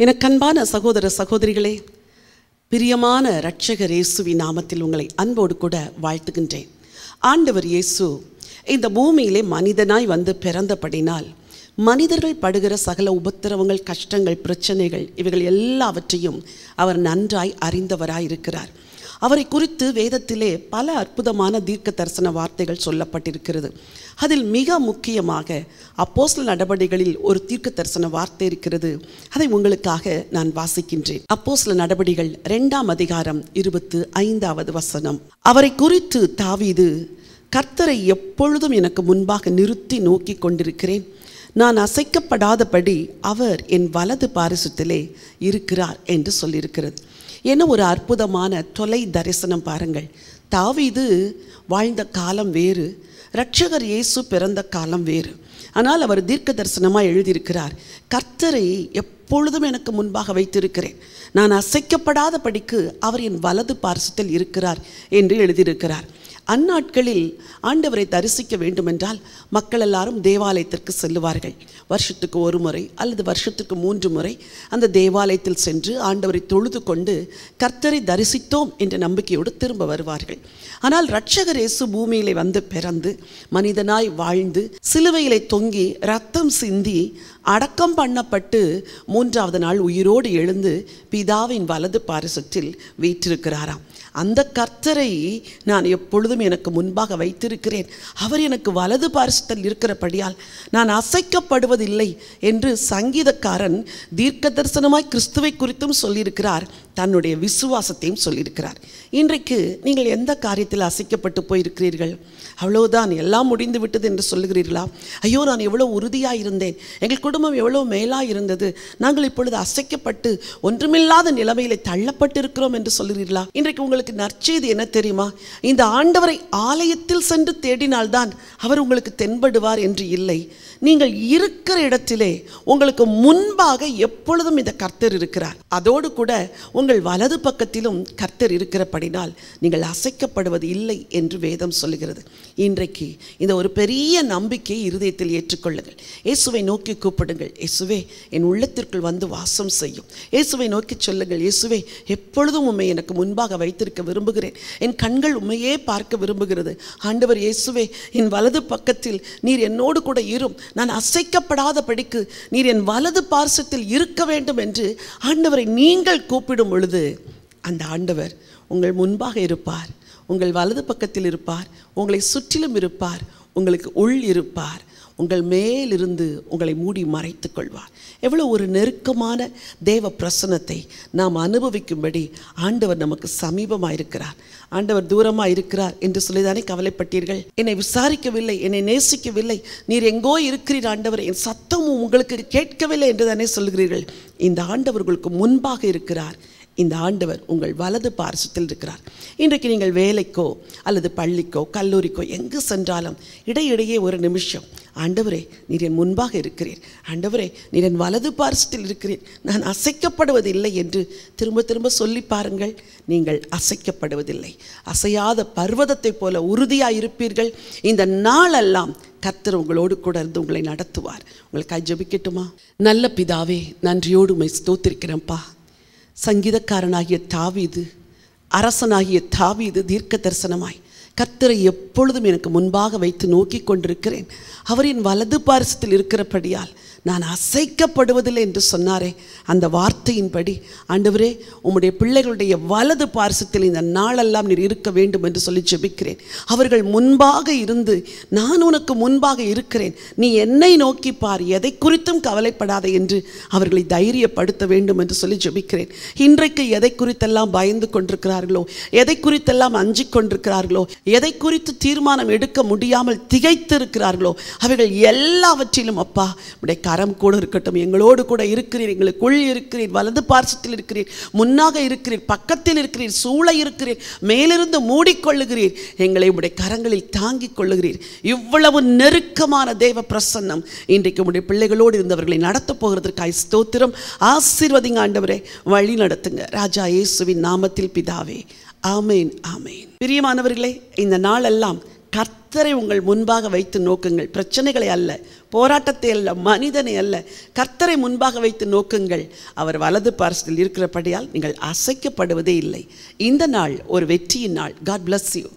எனக்கு அன்பான சகோதர சகோதரிகளே பிரியமான இரட்சகர் இயேசுவின் நாமத்தில் உங்களை அன்போடு கூட வாழ்த்துகின்றேன். ஆண்டவர் இயேசு இந்த பூமியிலே மனிதனாய் வந்து பிறந்தபடினால் மனிதர்கள் படுகிற சகல உபத்திரவங்கள் கஷ்டங்கள் பிரச்சனைகள் இவைகள் எல்லாவற்றையும் அவர் நன்றாய் அறிந்தவராய் இருக்கிறார் அவரை குறித்து வேதத்திலே பல அற்புதமான தீர்க்க தரிசன வார்த்தைகள் சொல்லப்பட்டிருக்கிறது. அதில் மிக முக்கியமாக அப்போஸ்ல நடவடிகளில் ஒரு தீர்க்க தரிசன வார்த்தை இருக்கிறது. அதை உங்களுக்காக நான் வாசிக்கின்றேன். அப்போஸ்தல நடவடிகள் இரண்டாம் அதிகாரம் இருபத்து ஐந்தாவது வசனம். அவரை குறித்து தாவிது கர்த்தரை எப்பொழுதும் எனக்கு முன்பாக நிறுத்தி நோக்கி கொண்டிருக்கிறேன். நான் அசைக்கப்படாதபடி அவர் என் வலது பாரிசுத்திலே இருக்கிறார் என்று சொல்லியிருக்கிறது. என்ன ஒரு அற்புதமான தொலை தரிசனம் பாருங்கள். தாவீது வாழ்ந்த காலம் வேறு ரட்சகர் இயேசு பிறந்த காலம் வேறு. ஆனால் அவர் தீர்க்க தரிசனமாக எழுதியிருக்கிறார் கர்த்தரை எப்பொழுதும் எனக்கு முன்பாக வைத்திருக்கிறேன். நான் அசைக்கப்படாதபடிக்கு அவர் என் வலது பார்சத்தில் இருக்கிறார் என்று எழுதியிருக்கிறார். அந்நாட்களில் ஆண்டவரை தரிசிக்க வேண்டுமென்றால் மக்கள் எல்லாரும் தேவாலயத்திற்கு செல்லுவார்கள். வருஷத்துக்கு ஒரு முறை அல்லது வருஷத்துக்கு மூன்று முறை அந்த தேவாலயத்தில் சென்று ஆண்டவரை தொழுது கொண்டு கர்த்தரை தரிசித்தோம் என்ற நம்பிக்கையோடு திரும்ப வருவார்கள். ஆனால் ரட்சகர் இயேசு பூமியிலே வந்து பிறந்து மனிதனாய் வாழ்ந்து சிலுவையிலே தொங்கி ரத்தம் சிந்தி அடக்கம் பண்ணப்பட்டு மூன்றாவது நாள் உயிரோடு எழுந்து பிதாவின் வலது பாரிசத்தில் வீற்றிருக்கிறாராம். அந்த கர்த்தரை நான் எப்பொழுதும் எனக்கு முன்பாக வைத்திருக்கிறேன். அவர் எனக்கு வலது பாரிசத்தில் இருக்கிறபடியால் நான் அசைக்கப்படுவதில்லை என்று சங்கீதக்காரன் தீர்க்க தரிசனமாய் கிறிஸ்துவை குறித்தும் சொல்லியிருக்கிறார். தன்னுடைய விசுவாசத்தையும் சொல்லியிருக்கிறார். இன்றைக்கு நீங்கள் எந்த காரியத்தில் அசைக்கப்பட்டு போயிருக்கிறீர்கள்? அவ்வளவுதான் எல்லாம் முடிந்து விட்டது என்று சொல்லுகிறீர்களா? ஐயோ நான் எவ்வளோ உறுதியாக இருந்தேன். எங்கள் குடும்பம் எவ்வளோ மேலாக இருந்தது. நாங்கள் இப்பொழுது அசைக்கப்பட்டு ஒன்றுமில்லாத நிலைமையில தள்ளப்பட்டிருக்கிறோம் என்று சொல்லுகிறீர்களா? இன்றைக்கு உங்களுக்கு நற்செய்தி என்ன தெரியுமா? இந்த ஆண்டவர் அவரை ஆலயத்தில் சென்று தேடினால்தான் அவர் உங்களுக்கு தென்படுவார் என்று இல்லை. நீங்கள் இருக்கிற இடத்திலே உங்களுக்கு முன்பாக எப்பொழுதும் இந்த கர்த்தர் இருக்கிறார். அதோடு கூட உங்கள் வலது பக்கத்திலும் கர்த்தர் இருக்கிறபடினால் நீங்கள் அசைக்கப்படுவது இல்லை என்று வேதம் சொல்லுகிறது. இன்றைக்கு இந்த ஒரு பெரிய நம்பிக்கையை இருதயத்தில் ஏற்றுக்கொள்ளுங்கள். இயேசுவை நோக்கி கூப்பிடுங்கள். இயேசுவே என் உள்ளத்திற்குள் வந்து வாசம் செய்யும். இயேசுவை நோக்கி சொல்லுங்கள். இயேசுவே எப்பொழுதும் உண்மை எனக்கு முன்பாக வைத்திருக்க விரும்புகிறேன். என் கண்கள் உண்மையே பார்க்க விரும்புகிறது. ஆண்டவர் இயேசுவே என் வலது பக்கத்தில் நீர் என்னோடு கூட இரும். நான் அசைக்கப்படாதபடிக்கு நீர் என் வலது பார்சத்தில் இருக்க வேண்டும் என்று ஆண்டவரை நீங்கள் கூப்பிடும் பொழுது அந்த ஆண்டவர் உங்கள் முன்பாக இருப்பார். உங்கள் வலது பக்கத்தில் இருப்பார். உங்களை சுற்றிலும் இருப்பார். உங்களுக்கு உள் இருப்பார். உங்கள் மேலிருந்து உங்களை மூடி மறைத்து கொள்வார் எவ்வளோ ஒரு நெருக்கமான தேவ பிரசனத்தை நாம் அனுபவிக்கும்படி ஆண்டவர் நமக்கு சமீபமாக இருக்கிறார். ஆண்டவர் தூரமாக இருக்கிறார் என்று சொல்லிதானே கவலைப்பட்டீர்கள்? என்னை விசாரிக்கவில்லை என்னை நேசிக்கவில்லை. நீர் எங்கோ இருக்கிறீர் ஆண்டவர் என் சத்தமும் உங்களுக்கு கேட்கவில்லை என்று தானே சொல்கிறீர்கள். இந்த ஆண்டவர்களுக்கு முன்பாக இருக்கிறார். இந்த ஆண்டவர் உங்கள் வலது பாரசத்தில் இருக்கிறார். இன்றைக்கு நீங்கள் வேலைக்கோ அல்லது பள்ளிக்கோ கல்லூரிக்கோ எங்கு சென்றாலும் இடையிடையே ஒரு நிமிஷம் ஆண்டவரே நீர் என் முன்பாக இருக்கிறீர். ஆண்டவரே நீர் என் வலது பாரசத்தில் இருக்கிறீர். நான் அசைக்கப்படுவதில்லை என்று திரும்ப திரும்ப சொல்லி பாருங்கள். நீங்கள் அசைக்கப்படுவதில்லை. அசையாத பர்வதத்தைப் போல உறுதியாக இருப்பீர்கள் இந்த நாளெல்லாம் கர்த்தர் உங்களோடு கூட இருந்து உங்களை நடத்துவார். உங்களுக்கு ஜபிக்கட்டுமா? நல்ல பிதாவே நன்றியோடு உமை ஸ்தோத்திருக்கிறேன்ப்பா. சங்கீதக்காரனாகிய தாவீது அரசனாகிய தாவீது தீர்க்க தரிசனமாய் கத்தரை எப்பொழுதும் எனக்கு முன்பாக வைத்து நோக்கி கொண்டிருக்கிறேன். அவரின் வலது பாரசத்தில் இருக்கிறபடியால் நான் அசைக்கப்படுவதில்லை என்று சொன்னாரே. அந்த வார்த்தையின்படி ஆண்டவரே உம்முடைய பிள்ளைகளுடைய வலது பார்சத்தில் இந்த நாளெல்லாம் நீர் இருக்க வேண்டும் என்று சொல்லி ஜெபிக்கிறேன். அவர்கள் முன்பாக இருந்து நான் உனக்கு முன்பாக இருக்கிறேன். நீ என்னை நோக்கி பார் எதை குறித்தும் கவலைப்படாதே என்று அவர்களை தைரியப்படுத்த வேண்டும் என்று சொல்லி ஜெபிக்கிறேன். இன்றைக்கு எதை குறித்தெல்லாம் பயந்து கொண்டிருக்கிறார்களோ எதை குறித்தெல்லாம் அஞ்சிக் கொண்டிருக்கிறார்களோ எதை குறித்து தீர்மானம் எடுக்க முடியாமல் திகைத்து இருக்கிறார்களோ அவைகள் எல்லாவற்றிலும் அப்பா உடைய கரம் கூட இருக்கட்டும் எங்களோடு கூட இருக்கிறீர் எங்களுக்குள் இருக்கிறீர் வலது பார்சத்தில் இருக்கிறீர் முன்னாக இருக்கிறீர் பக்கத்தில் இருக்கிறீர் சூழ இருக்கிறீர் மேலிருந்து மூடிக்கொள்ளுகிறீர் எங்களை உடைய கரங்களில் தாங்கிக் கொள்ளுகிறீர். இவ்வளவு நெருக்கமான தேவ பிரசன்னம் இன்றைக்கு உடைய பிள்ளைகளோடு இருந்தவர்களை நடத்தப் போகிறதற்காய் ஸ்தோத்திரம். ஆசீர்வதிங்க ஆண்டவரே வழி நடத்துங்க. ராஜா இயேசுவின் நாமத்தில் பிதாவே ஆமேன் ஆமேன். பிரியமானவர்களே இந்த நாளெல்லாம் கர்த்தரை உங்கள் முன்பாக வைத்து நோக்குங்கள். பிரச்சனைகளை அல்ல போராட்டத்தை அல்ல மனிதனை அல்ல. கர்த்தரை முன்பாக வைத்து நோக்குங்கள். அவர் வலது பார்சத்தில் இருக்கிறபடியால் நீங்கள் அசைக்கப்படுவதே இல்லை. இந்த நாள் ஒரு வெற்றியின் நாள். God bless you